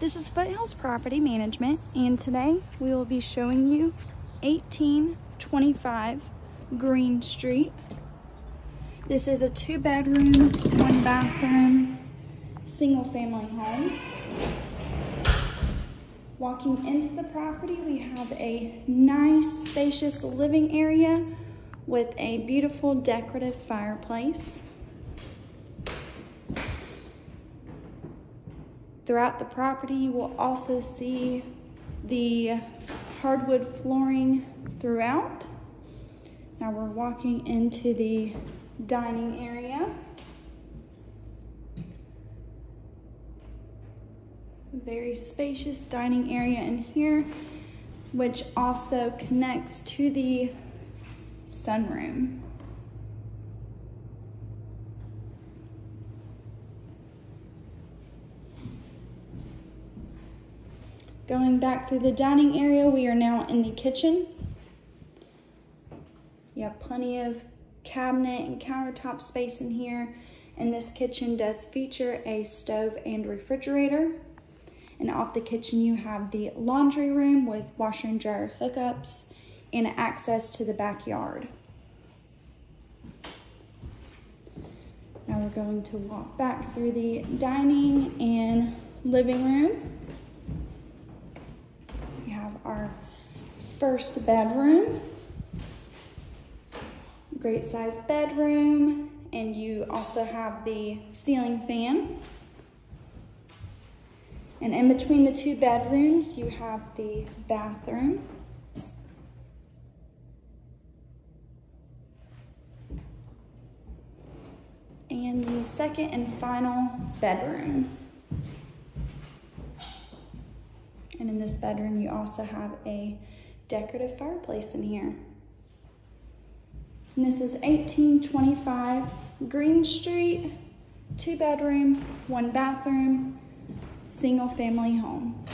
This is Foothills Property Management, and today we will be showing you 1825 Green Street. This is a two bedroom, one bathroom, single family home. Walking into the property, we have a nice, spacious living area with a beautiful decorative fireplace. Throughout the property, you will also see the hardwood flooring throughout. Now we're walking into the dining area. Very spacious dining area in here, which also connects to the sunroom. Going back through the dining area, we are now in the kitchen. You have plenty of cabinet and countertop space in here. And this kitchen does feature a stove and refrigerator. And off the kitchen, you have the laundry room with washer and dryer hookups and access to the backyard. Now we're going to walk back through the dining and living room our first bedroom. Great size bedroom. And you also have the ceiling fan. And in between the two bedrooms, you have the bathroom. And the second and final bedroom. And in this bedroom, you also have a decorative fireplace in here. And this is 1825 Green Street, two bedroom, one bathroom, single family home.